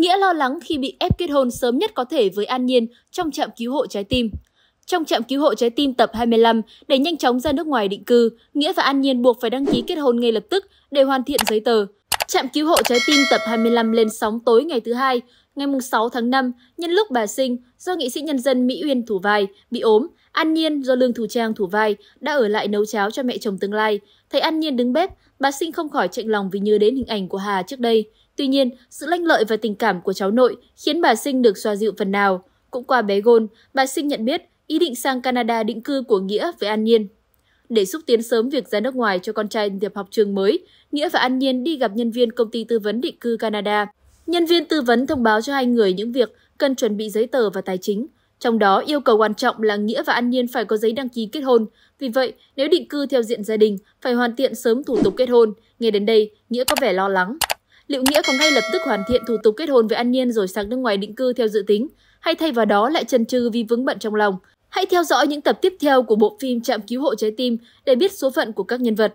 Nghĩa lo lắng khi bị ép kết hôn sớm nhất có thể với An Nhiên trong trạm cứu hộ trái tim. Trong trạm cứu hộ trái tim tập 25, để nhanh chóng ra nước ngoài định cư, Nghĩa và An Nhiên buộc phải đăng ký kết hôn ngay lập tức để hoàn thiện giấy tờ. Trạm cứu hộ trái tim tập 25 lên sóng tối ngày thứ hai, ngày 6 tháng 5, nhân lúc bà sinh, do nghệ sĩ nhân dân Mỹ Uyên thủ vai, bị ốm, An Nhiên do Lương Thủ Trang thủ vai đã ở lại nấu cháo cho mẹ chồng tương lai. Thấy An Nhiên đứng bếp, bà sinh không khỏi chạy lòng vì nhớ đến hình ảnh của Hà trước đây. Tuy nhiên, sự lanh lợi và tình cảm của cháu nội khiến bà sinh được xoa dịu phần nào. Cũng qua bé Gôn, bà sinh nhận biết ý định sang Canada định cư của Nghĩa với An Nhiên. Để xúc tiến sớm việc ra nước ngoài cho con trai nhập học trường mới, Nghĩa và An Nhiên đi gặp nhân viên công ty tư vấn định cư Canada. Nhân viên tư vấn thông báo cho hai người những việc cần chuẩn bị giấy tờ và tài chính. Trong đó, yêu cầu quan trọng là Nghĩa và An Nhiên phải có giấy đăng ký kết hôn. Vì vậy, nếu định cư theo diện gia đình, phải hoàn thiện sớm thủ tục kết hôn. Nghe đến đây, Nghĩa có vẻ lo lắng. Liệu Nghĩa có ngay lập tức hoàn thiện thủ tục kết hôn với An Nhiên rồi sang nước ngoài định cư theo dự tính, hay thay vào đó lại chần chừ vì vướng bận trong lòng? Hãy theo dõi những tập tiếp theo của bộ phim Trạm cứu hộ trái tim để biết số phận của các nhân vật.